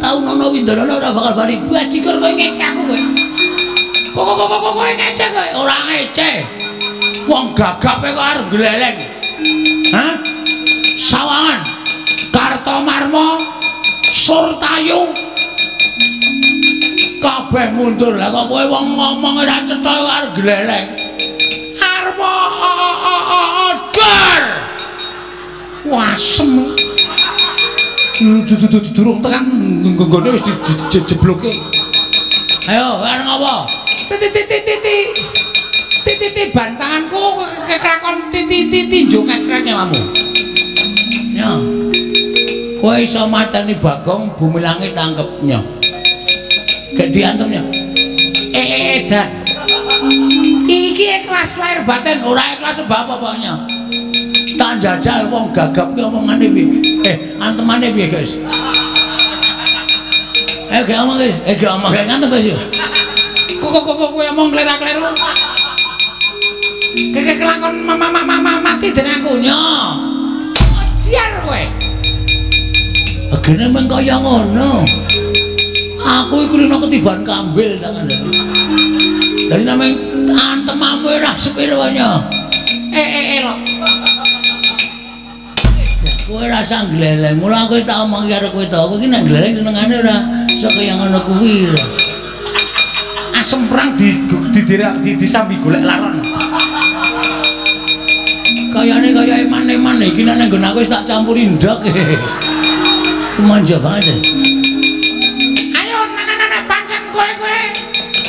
Tahu nono Windono ora bakal bali. Bajigur kowe ngecek aku kowe. Kok kok kok kok kowe ngecek kowe? Ora ngecek. Wong gagape kok arep gleleng. Hah? Sawangan. Kartomarma. Surtayu. Kabeh mundur. Lah kok kowe wong ngomong ora cetha arep gleleng. Arpa odor. Wasem. Durung tekan nggone wis dijebloke. Ayo, arep ngopo? Titi-titi-titi. Titi-titi bantanganku kekrakon titi-titi jongek kamu. Ya. Kowe iso mateni Bagong bumi langit tangkepnya. Gek diantemnya. Eh, eh, eh, dan. Iki ikhlas lahir batin, ora ikhlas sebab apa-apanya. Tak jajal wong gagap ki omongane piye? Eh, antemane piye, guys? Eh, gak omong, guys. Eh, gak omong, gak ngantem, guys. Kok kok kok kowe omong klerak-kleru? Keke kelakon mama mama mama mati den aku nyo. Biar kowe. Agene meng kaya ngono. Aku iku rene ketiban kambil tak kandhani. Dadi nameng antemamu ora sepiro nyo. Eh eh eh lo. Kowe rasa gleleng, mula aku tak omong karo kowe to. Kowe iki nek gleleng senengane ora iso kaya ngono kuwi. lho. Asem perang di di di disambi golek laron. Kayane kaya eman-eman iki nek nggon aku wis tak campuri ndok. Kemanja banget. Ayo nana-nana pancen kowe kowe.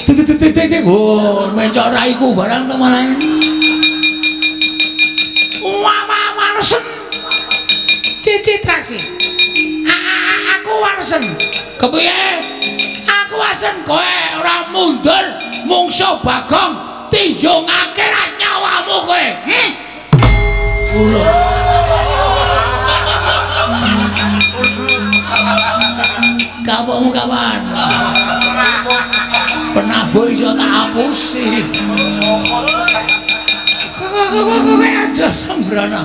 Titik-titik oh mencok raiku barang to malah. Wah wah warsen. Cici traksi. Aku warsen. Kepiye? Warsen kowe ora mundur mungsu Bagong tinjungake ra nyawamu kowe. Hmm? Kapokmu kapan? Penabuh iso tak hapusi. Kowe aja sembrono.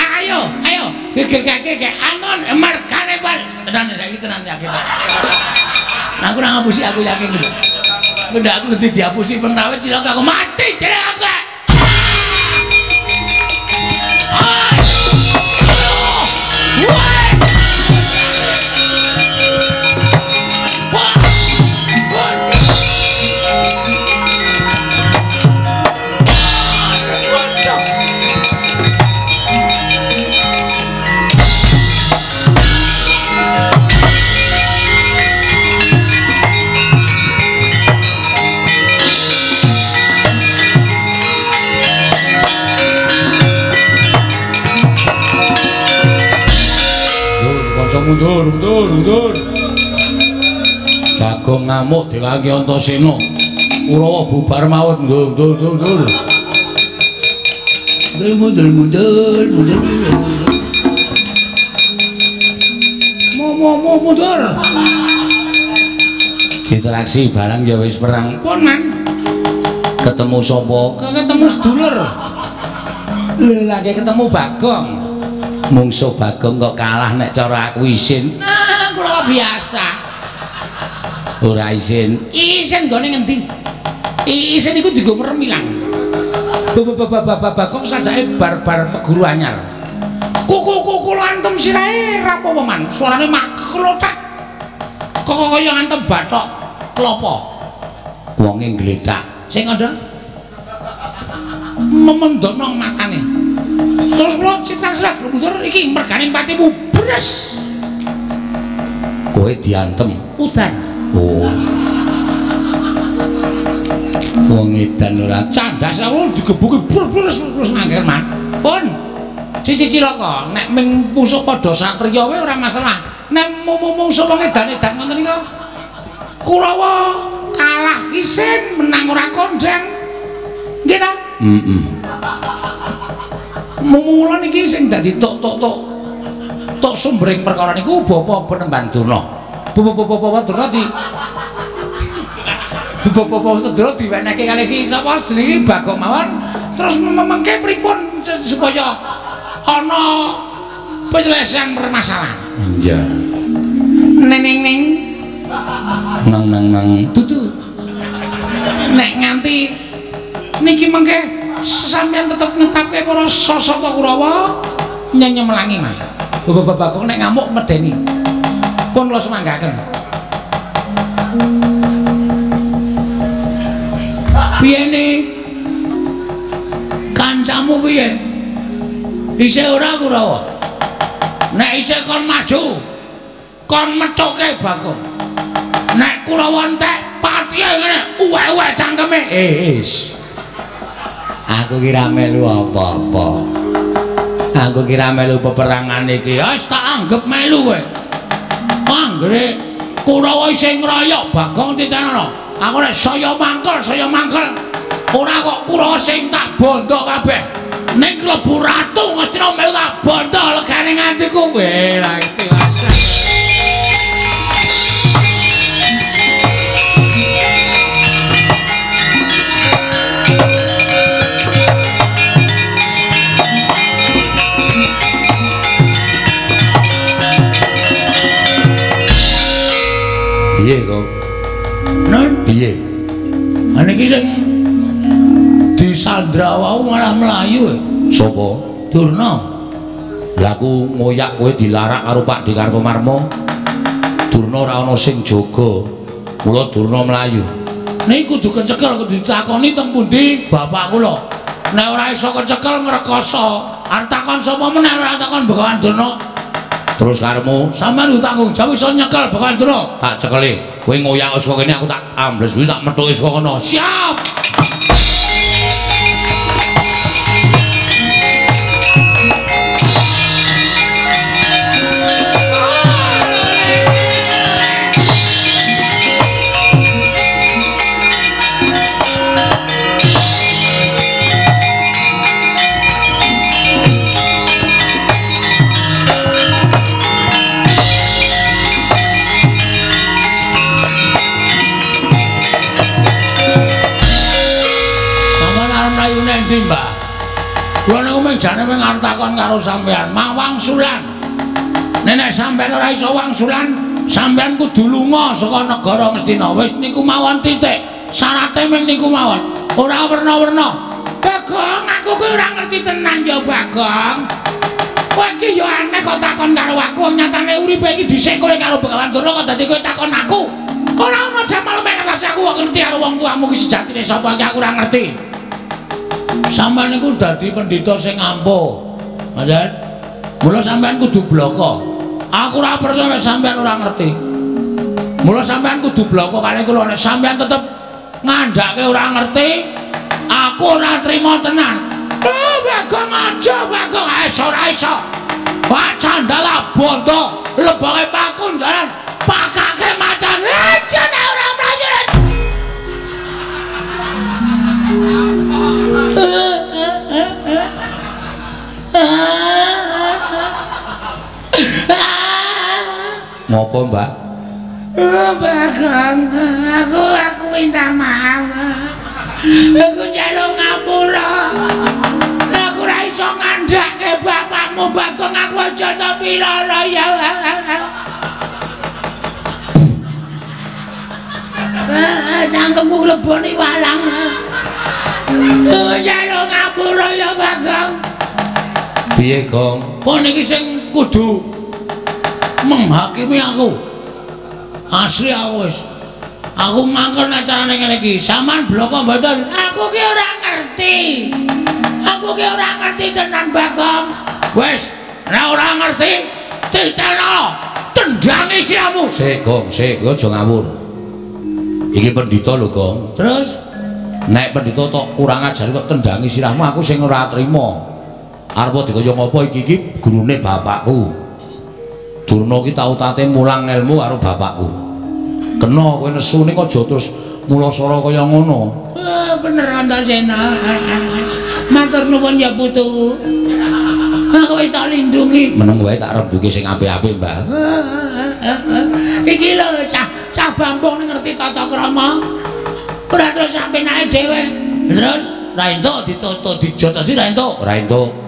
Ayo, ayo, gegegake ge angon margane bal. Tenan saiki tenan yakin. Aku ora ngapusi aku yakin lho. Aku ndak aku ngerti dihapusi penawe cilok aku mati aku. Mundur, mundur, mundur. Bagong ngamuk diwangi Antasena. Kurawa bubar mawon, mundur, mundur, mundur. Mundur, mundur, mundur, mundur, mundur. Mau mundur. Ditraksi barang ya wis perang. Pun man, Ketemu sapa? ketemu sedulur. Lagi ketemu Bagong. Mungsuh Bagong kok kalah nek cara aku isin. Nah, kula biasa. Ora isin. Isen gone ngendi? Isen iku digo meremilang. Bagong sajake bar-bar meguru anyar. Kuku kuku lantem sirahe rapopo man. Suarane mak klotak. Kok kaya ngantem bathok klopo. Wonge gletak. Sing ada memendono matane. Terus kula citrang serak mundur iki mergane patimu bres. Kowe diantem. Udan. Oh. Wong edan ora Candas aku digebuki bres terus mangkir man. Pun. Cici cilaka, nek ming musuh padha satriya wae ora masalah. Nek musuh wong edan-edan ngoten niku Kurawa kalah isin menang ora kondang. Nggih ta? Heeh. Mumula niki sing dadi tok tok tok tok sumbering perkara niku Bapa Penemban Durna. Bapa-bapa Durna di Bapa-bapa Durna diwenehke kali si sapa jenenge Bagong mawon terus memengke pripun supaya ana penyelesaian permasalahan. Iya. Neng neng neng Nang nang nang. dudu. Nek nganti niki mengke sampeyan tetep netapke para sasata Kurawa nyenye melangi mah. Bapak Bagong nek ngamuk medeni. Pun kula semanggaken. Piye ne? Kancamu piye? Isih ora Kurawa? Nek isih kon maju, kon methoke Bagong. Nek Kurawa entek patihe ngene, uwe-uwe cangkeme. Eh, is. Aku kira melu apa-apa. Aku kira melu peperangan iki. Wis tak anggap melu kowe. Anggere Kurawa isih ngroyok Bagong titenono. Aku nek saya mangkel, saya mangkel. Ora kok Kurawa sing tak bondo kabeh. Ning klebu ratu Ngastina melu tak bondo legane nganti kowe. Lah iki Sopo? Durna. Lah aku ngoyak kowe dilarak karo Pak Dikartomarmo. Durna ora ana sing jaga. Mula Durna mlayu. Nek kudu kecekel kudu ditakoni teng pundi bapak kula. Nek ora iso kecekel ngrekoso. Arep takon sapa meneh ora takon Begawan Durna. Terus karemu Sampeyan kudu tanggung jawab iso nyekel Begawan Durna. tak cekeli. Kowe ngoyak saka kene aku tak ambles kuwi tak methuki saka kono. Siap. Takon karo sampeyan, mawang sulan. Nenek sampeyan ora iso wangsulan, sampeyan kudu lunga saka negara Ngastina. Wis niku mawon titik. Syarate mung niku mawon. Ora werna-werna. Bagong, aku kuwi ora ngerti tenan ya, Bagong. Kowe iki ya aneh kok takon karo aku, nyatane uripe iki dhisik kowe karo Begawan Durna kok dadi kowe takon aku. Ora ono jamal mengatasi aku kok ngerti karo wong tuamu ki sejatine sapa iki aku ora ngerti. Sampeyan niku dadi pendhita sing ampuh. Ngaten? Mula sampeyan kudu bloko. Aku ora percaya sampeyan ora ngerti. Mula sampeyan kudu bloko kali kula nek sampeyan tetep ngandhake ora ngerti, aku ora trima tenan. Eh, Bagong aja, Bagong. Eh, ora iso. Pak Candala bondo lebonge pakun jalan Ngopo, Mbak? Bagong, aku aku minta maaf. Aku njaluk ngapura. Aku ora iso ngandhake bapakmu Bagong aku aja to pilara ya. Ah, cangkemku leboni walang. Aku njaluk ngapura ya Bagong. Piye, Gong? Kok niki sing kudu menghakimi aku. Asli aku wis. Aku mangkel nek carane ngene iki. Saman bloko mboten. Aku ki ora ngerti. Aku ki ora ngerti tenan Bagong. Wis, nek ora ngerti, titeno. Tendangi siramu. Sik, Gong, sik, aja ngawur. Iki pendhita lho, Gong. Terus Nek pendhita tok kurang ajar kok tendangi sirahmu, aku sing ora trima. Arep dikaya ngopo iki iki gurune bapakku. Durna ki tau tate mulang ilmu karo bapakku. Kena kowe nesu ning aja terus mulasara kaya ngono. Ah, bener Antasena. Matur nuwun ya putu. Aku wis tak lindungi. Meneng wae tak rembuke sing apik-apik, Mbah. Iki lho cah cah Bambong ngerti tata krama. Ora terus sampe naik dhewe. Terus ra entuk ditutuk dijotosi ra entuk. Ora entuk.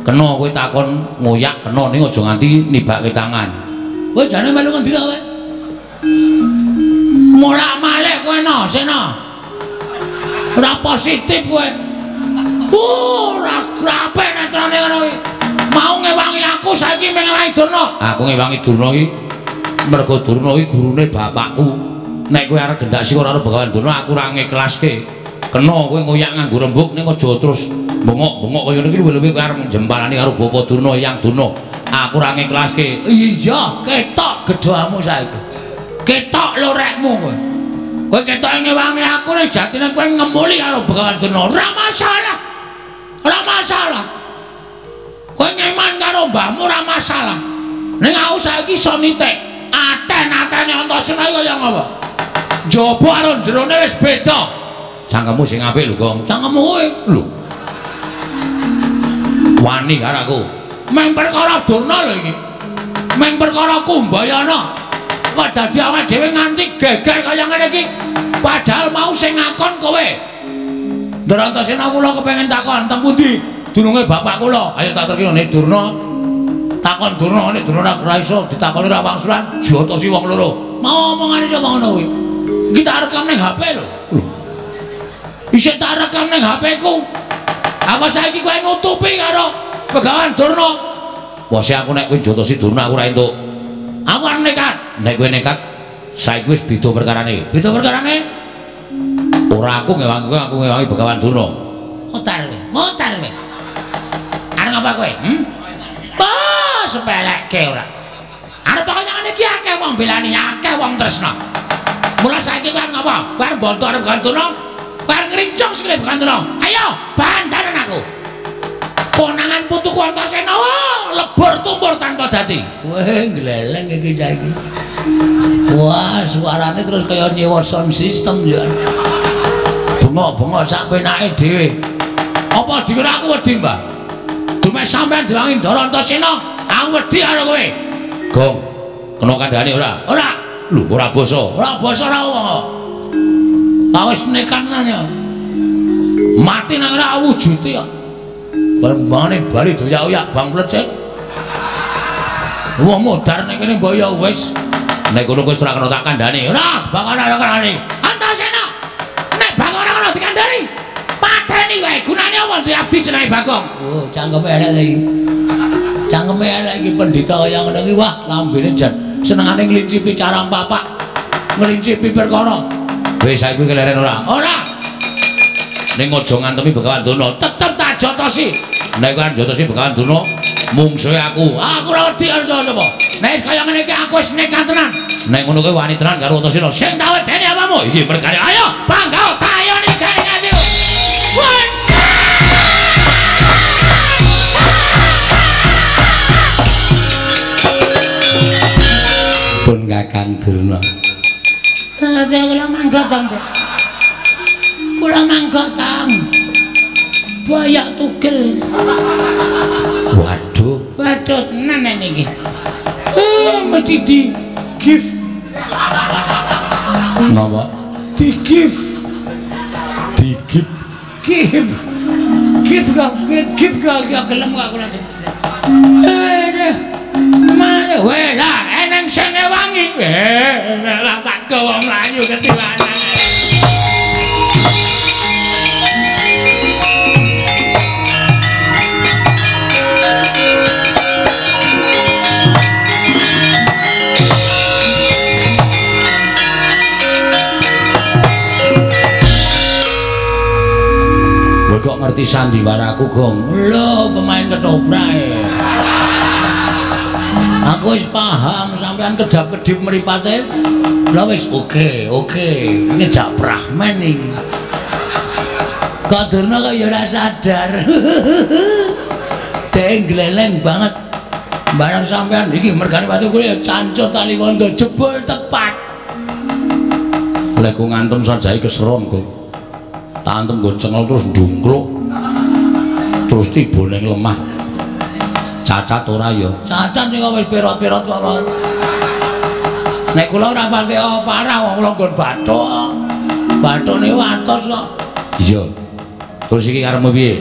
Kena kowe takon ngoyak kena ning aja nganti nibake tangan. Kowe jane melu ngendi kowe? Mulak malih kowe no, sena. Ora positif kowe. Ora grape netrane ngono kuwi. Mau ngewangi aku saiki mengewangi Durna. Aku ngewangi Durna iki mergo Durna iki gurune bapakku. Nek kowe arep gendak sik ora Begawan Durna aku ora ngiklaske. Kena kowe ngoyak nganggo rembug ning aja terus bengok-bengok kaya ngene iki luwih kowe arep jembalani karo Bapak Durna yang Durna. Aku ora ngiklaske. Iya, ketok gedhamu saiki. Ketok lorekmu kowe. Kowe ketok ngewangi aku nek jatine kowe ngemuli karo Begawan Durna. Ora masalah. Ora masalah. Kowe ngeman karo mbahmu ora masalah. Ning aku saiki iso nitik. Aten-atene Antasena kaya ngapa? Njaba karo jerone wis beda. Cangkemmu sing apik lho, Gong. Cangkemmu kowe Lho. Wani karo aku. meng perkara Durna lho iki. Meng perkara Kumbayana. Kok dadi awake dhewe nganti geger kaya ngene iki. Padahal mau sing ngakon kowe. Drantasena kula kepengin takon teng pundi dununge bapak kula. Ayo tak terkira nek Durna. Takon Durna nek Durna ora iso ditakoni ora wangsulan, jotosi wong loro. Mau omongane sapa ngono kuwi? Iki tak rekam ning HP lho. Isih tak rekam ning HP ku. Apa saiki kowe nutupi karo Begawan Durna? Wah, aku nek kowe jotosi Durna aku ora entuk. Aku arep nekat. Nek kowe nekat saiki wis beda perkarane. Beda perkarane? Ora aku ngewangi kowe, aku ngewangi Begawan Durna. Mutar kowe, mutar kowe. Arep apa kowe? Hm? Bah, sepelekke ora. Arep kok ngene iki akeh wong belani, akeh wong tresna. Mula saiki kowe ngapa? Kowe arep bantu arep gantono? Arep ngrincong sikile gantono. Ayo, bantaran aku. Konangan putuku Antasena, oh, lebur tumpur tanpa dadi. Weh, gleleng iki saiki. Wah, suarane terus kaya nyewa sound system ya. Bengok-bengok sak penake dhewe. Apa dikira aku wedi, Mbah? Dume sampean diwangi Ndara Antasena, aku wedi karo kowe. Gong, kena kandhane ora? Ora, Lho, ora basa. ora basa ora nang ya. Mati nang ora wujude ya. Bambane bali doyak-oyak bang plecek. Wong modar ning kene mbok ya wis. Nek ngono kowe ora kena tak kandhane. Ora, bang ora ya kandhani. Antasena. Nek bang ora kena dikandhani. Pateni wae gunane apa duwe abdi jenenge Bagong. Oh, cangkeme elek iki. Cangkeme elek iki pendhita kaya ngono iki wah lambene jan Senengane nglincipi carang bapak. Nglincipi perkara. Wis saiki keleren ora? Ora. Ning aja ngantemi Begawan Duna, tetep tak jotosi. Nek kan jotosi Begawan Duna, mungsuhe aku. Aku ora wedi karo sapa Nek wis kaya ngene iki aku wis nekat tenan. Nek ngono kuwi wani tenan karo Antasena. Sing tak wedeni apamu? Iki perkara. Ayo, panggau tayo ning gare kene. Pun Kakang Duna. Ate kula mangga tang. Kula mangga tang. Bayak tugel. Waduh, Waduh tenan niki. Eh mesti di gift napa? di gift Digip. gift gift gak gift gift gak gak gelem gak kula. Eh Mana weh lah eneng sing wangi. Eh lah tak gawa mlayu ketiwanan. Kowe kok ngerti sandiwaraku, Gong? Lho pemain ketoprae. Aku wis paham sampean kedap-kedip mripate. Lah wis oke, oke. Ini jak prahmen iki. Kadurna kok ya ora sadar. Dek gleleng banget. Barang sampean iki mergane watu kuwi ya cancut tali wondo jebul tepat. Lek ku ngantem sajai keseron, Gong. Tak antem nggon cengel terus ndungkluk. Terus tiba ning lemah. Cacat ora ya? Cacat kok wis perot-perot kok. Pak. Nek kula ora pati parah wong kula nggon bathuk. Bathuk niku atos kok. Iya. Terus iki karepmu piye?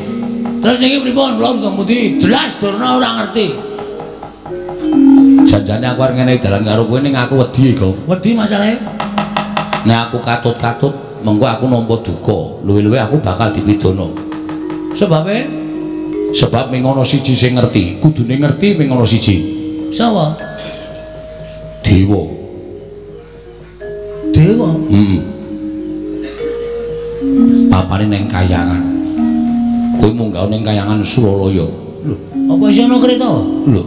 Terus niki pripun? Kula ngemudi jelas Durna ora ngerti. Janjane aku arep ngene dalan karo kowe ning aku wedi, Gong. Wedi masalahe. Nek aku katut-katut, mengko aku nampa duka. Luwe-luwe aku bakal dipidana. Sebabe Sebab ming ana siji sing ngerti, kudune ngerti ming ana siji. sapa? Dewa. Dewa. Hmm. Papane ning kayangan. Kowe munggah ning kayangan Suralaya. Lho, apa isih ana kereta? Lho,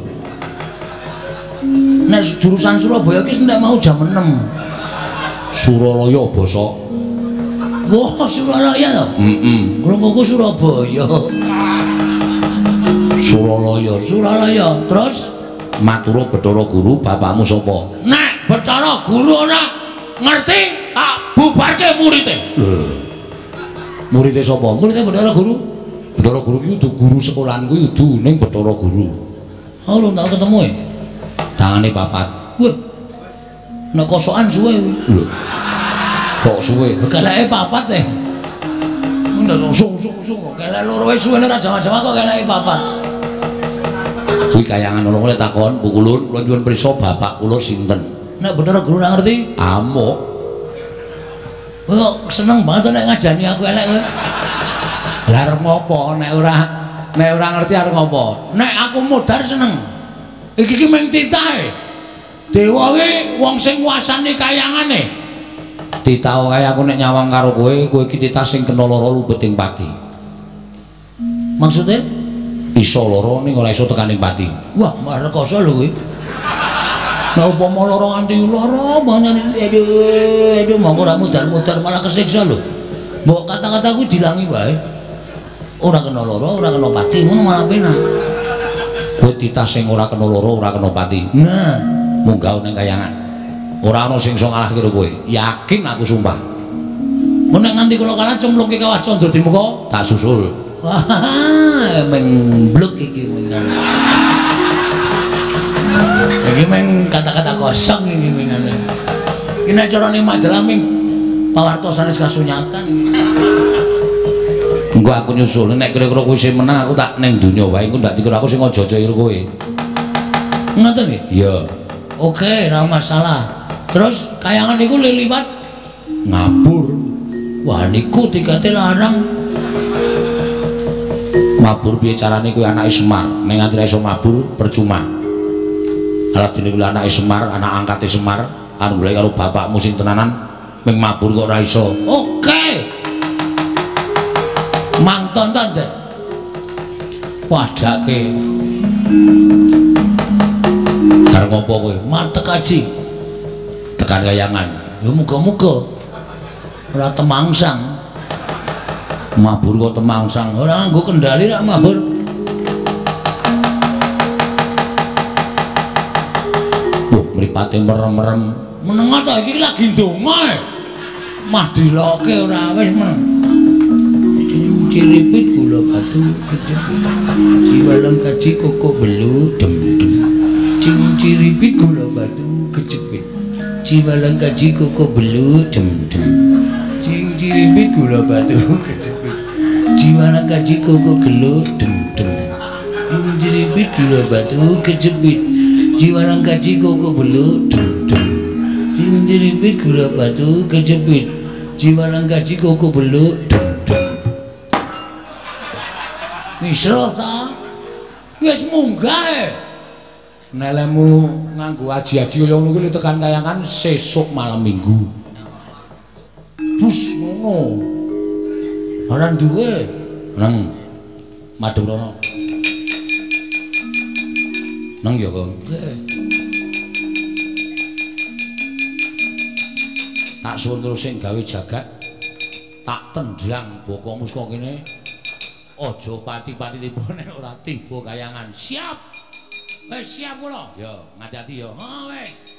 Nek jurusan Surabaya ki ndak mau jam 6. Suralaya basa. Wah, Suralaya to. Heeh. Krunguku Surabaya. Suralaya. Suralaya. Terus Matura Bathara Guru, bapakmu sapa? nek Bathara Guru ora ngerti, tak bubarke muridé. Lho. Muridé sapa? Muridé Bathara Guru. Bathara Guru kudu guru sekolahan kuwi kudu ning Bathara Guru. Oh, lu tau ketemu ya? Tangane papat. Wah. Nek kosokan suwe kuwi. Lho. Kok suwe? Keleke papat e. Ndak sung sung sung. Kelek loro wis suwene ra jama-jama kok keleke papat. Kuwi kayangan ana oleh takon, Bu Kulun, kula nyuwun prisa bapak kula sinten? Nek Bathara Guru ora ngerti, Amuk. kok seneng banget nek ngajani aku elek kowe. Lah arep ngopo nek ora nek ora ngerti arep ngopo? Nek aku modar seneng. Iki ki mung titahe. Dewa ki wong sing nguasani kayangane. Ditau kaya aku nek nyawang karo kowe, kowe iki titah sing kena lara lubeting pati. Maksudnya? Iso lara ning ora iso tekaning pati. Wah, marekoso lho kuwi. Nek upama lara nganti lara banyak aduh aduh mongko ora mudar-mudar malah kesiksa lho. Mbok kata-kata kuwi dilangi wae. Ora kena lara, ora kena pati, ngono malah penak. Kowe titah sing ora kena lara, ora kena pati. Nah, Munggah ning kayangan. Ora ana sing iso ngalahke karo kowe. Yakin aku sumpah. nek nganti kula kalah cemplungke kawat condro di muka. Tak susul. Wah, menbluk iki menan. Iki meng kata-kata kosong iki mengane. Iki nek carane majalah ming pawartosan wis kasunyatan. Engko aku nyusul nek kira-kira kowe sing menang aku tak ning donya wae engko ndak dikira aku sing aja-aja karo kowe. Ngoten nggih? Iya. Oke, ora masalah. Terus kayangan iku liliwat. Ngabur. Wah, niku tikate larang. Mabur piye carane kowe anake Semar? Ning nganti ra iso mabur percuma. Ala dene anake Semar, anak angkate Semar, anu golek karo bapakmu sing tenanan ming mabur kok ora iso. Oke. Mang tonton deh. Wadake. Arep ngopo kowe? Matek aji. Tekan kayangan. Ya muga-muga ora temangsang. Mabur kok temangsang. Ora nganggo kendali rak mabur. Wah, mripate merem-merem meneng ta iki lagi ndonga e. mah diloke ora wis meneng ciripit gula batu gede jiwalang kaji koko belu dem dem ciripit gula batu kejepit jiwalang kaji koko belu dem dem cing ciripit gula batu. Kejepit jiwalang kaji koko gelu dem dem cing ciripit gula batu kejepit. Jiwalang kaji koko belu dem dem ciripit gula batu kejepit. Jiwalang kaji koko belu dem dem Misro ta? Wis munggah e. nelemu nganggo aji-aji kaya ngono kuwi tekan kayangan sesuk malam minggu. Bus ngono. Ora duwe. neng madurana neng ya kong tak suwun terus sing gawe jagat tak tendang bokomu saka kene. Aja pati-pati tiba nek ora tiba kayangan. Siap! Wis siap kula. Ya ngati-ati ya. Ha wis